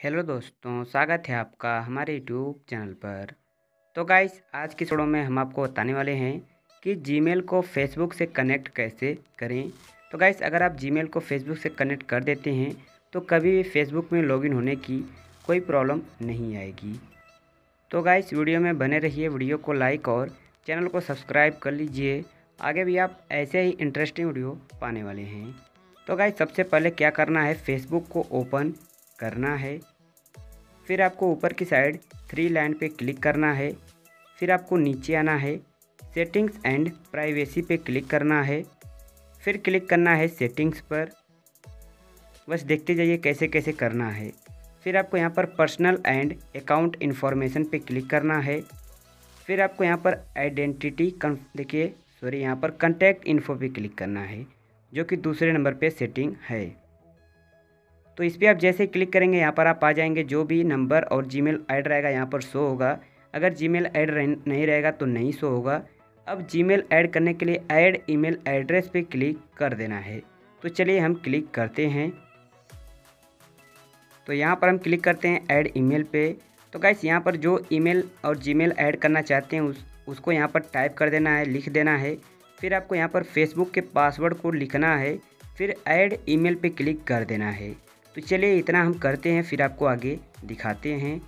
Hello दोस्तों, स्वागत है आपका हमारे यूट्यूब चैनल पर। तो गाइस आज की वीडियो में हम आपको बताने वाले हैं कि जीमेल को फेसबुक से कनेक्ट कैसे करें। तो गाइस अगर आप जीमेल को फेसबुक से कनेक्ट कर देते हैं तो कभी भी फेसबुक में लॉगिन होने की कोई प्रॉब्लम नहीं आएगी। तो गाइस वीडियो में बने रहिए, वीडियो को लाइक और चैनल को सब्सक्राइब कर लीजिए। आगे भी आप ऐसे ही इंटरेस्टिंग वीडियो पाने वाले हैं। तो गाइस सबसे पहले क्या करना है? फेसबुक को ओपन करना है। फिर आपको ऊपर की साइड थ्री लाइन पे क्लिक करना है। फिर आपको नीचे आना है। सेटिंग्स एंड प्राइवेसी पे क्लिक करना है। फिर क्लिक करना है सेटिंग्स पर। बस देखते जाइए कैसे कैसे करना है। फिर आपको यहाँ पर पर्सनल एंड अकाउंट इन्फॉर्मेशन पे क्लिक करना है। फिर आपको यहाँ पर आइडेंटिटी देखिए सॉरी यहाँ पर कंटैक्ट इन्फो पे क्लिक करना है, जो कि दूसरे नंबर पे सेटिंग है। तो इस पर आप जैसे क्लिक करेंगे, यहाँ पर आप आ जाएँगे, जो भी नंबर और जीमेल ऐड रहेगा, यहाँ पर शो होगा। अगर जीमेल ऐड नहीं रहेगा तो नहीं शो होगा। अब जीमेल ऐड करने के लिए ऐड ईमेल एड्रेस पे क्लिक कर देना है। तो चलिए हम क्लिक करते हैं। तो यहाँ पर हम क्लिक करते हैं ऐड ईमेल पे। तो गाइस यहाँ पर जो ईमेल और जीमेल ऐड करना चाहते हैं, उस, उसको यहाँ पर टाइप कर देना है, लिख देना है। फिर आपको यहाँ पर फेसबुक के पासवर्ड को लिखना है। फिर ऐड ईमेल पे क्लिक कर देना है। तो चलिए इतना हम करते हैं, फिर आपको आगे दिखाते हैं।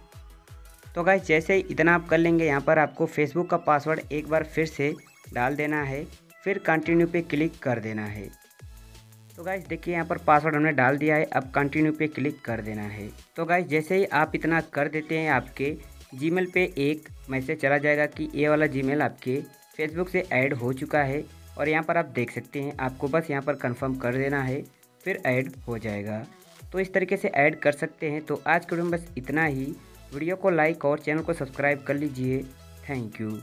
तो गाइस जैसे ही इतना आप कर लेंगे, यहाँ पर आपको फेसबुक का पासवर्ड एक बार फिर से डाल देना है, फिर कंटिन्यू पे क्लिक कर देना है। तो गाइज़ देखिए यहाँ पर पासवर्ड हमने डाल दिया है, अब कंटिन्यू पे क्लिक कर देना है। तो गाइज़ जैसे ही आप इतना कर देते हैं आपके जीमेल पे एक मैसेज चला जाएगा कि ये वाला जीमेल आपके फेसबुक से ऐड हो चुका है, और यहाँ पर आप देख सकते हैं, आपको बस यहाँ पर कंफर्म कर देना है, फिर ऐड हो जाएगा। तो इस तरीके से ऐड कर सकते हैं। तो आज के वीडियो में बस इतना ही। वीडियो को लाइक और चैनल को सब्सक्राइब कर लीजिए। Thank you.